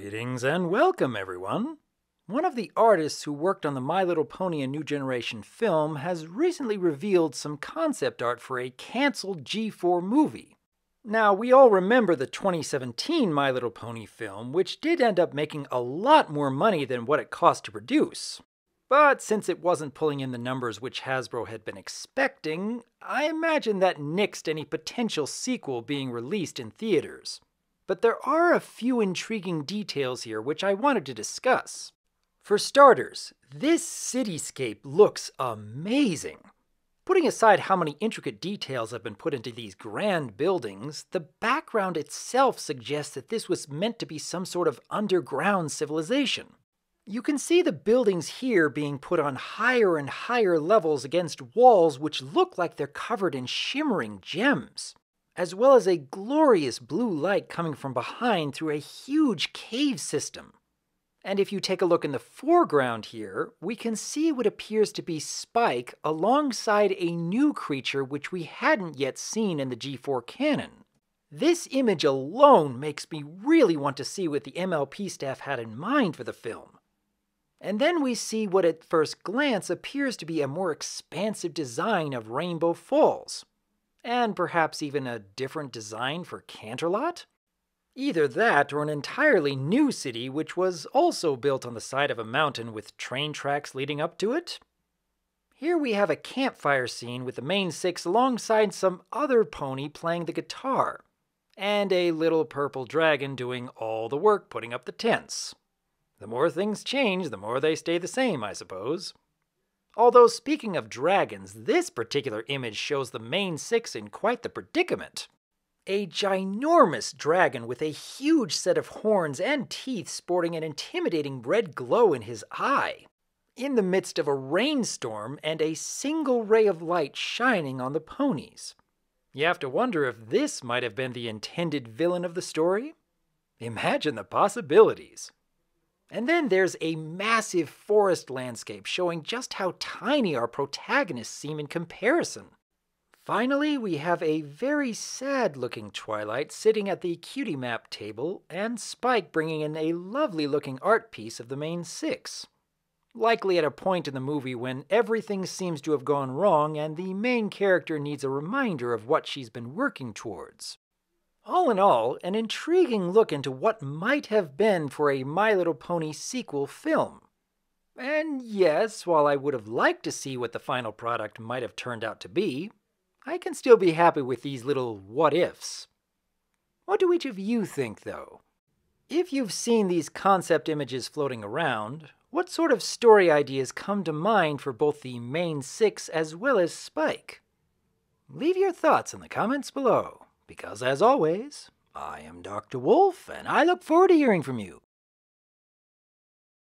Greetings and welcome, everyone. One of the artists who worked on the My Little Pony A New Generation film has recently revealed some concept art for a cancelled G4 movie. Now, we all remember the 2017 My Little Pony film, which did end up making a lot more money than what it cost to produce. But since it wasn't pulling in the numbers which Hasbro had been expecting, I imagine that nixed any potential sequel being released in theaters. But there are a few intriguing details here which I wanted to discuss. For starters, this cityscape looks amazing. Putting aside how many intricate details have been put into these grand buildings, the background itself suggests that this was meant to be some sort of underground civilization. You can see the buildings here being put on higher and higher levels against walls which look like they're covered in shimmering gems as well as a glorious blue light coming from behind through a huge cave system. And if you take a look in the foreground here, we can see what appears to be Spike alongside a new creature which we hadn't yet seen in the G4 canon. This image alone makes me really want to see what the MLP staff had in mind for the film. And then we see what at first glance appears to be a more expansive design of Rainbow Falls, and perhaps even a different design for Canterlot? Either that or an entirely new city which was also built on the side of a mountain with train tracks leading up to it? Here we have a campfire scene with the main six alongside some other pony playing the guitar, and a little purple dragon doing all the work putting up the tents. The more things change, the more they stay the same, I suppose. Although, speaking of dragons, this particular image shows the main six in quite the predicament. A ginormous dragon with a huge set of horns and teeth sporting an intimidating red glow in his eye. In the midst of a rainstorm and a single ray of light shining on the ponies. You have to wonder if this might have been the intended villain of the story? Imagine the possibilities. And then there's a massive forest landscape showing just how tiny our protagonists seem in comparison. Finally, we have a very sad looking Twilight sitting at the cutie map table, and Spike bringing in a lovely looking art piece of the main six. Likely at a point in the movie when everything seems to have gone wrong and the main character needs a reminder of what she's been working towards. All in all, an intriguing look into what might have been for a My Little Pony sequel film. And yes, while I would have liked to see what the final product might have turned out to be, I can still be happy with these little what ifs. What do each of you think, though? If you've seen these concept images floating around, what sort of story ideas come to mind for both the main six as well as Spike? Leave your thoughts in the comments below because as always, I am Dr. Wolf, and I look forward to hearing from you.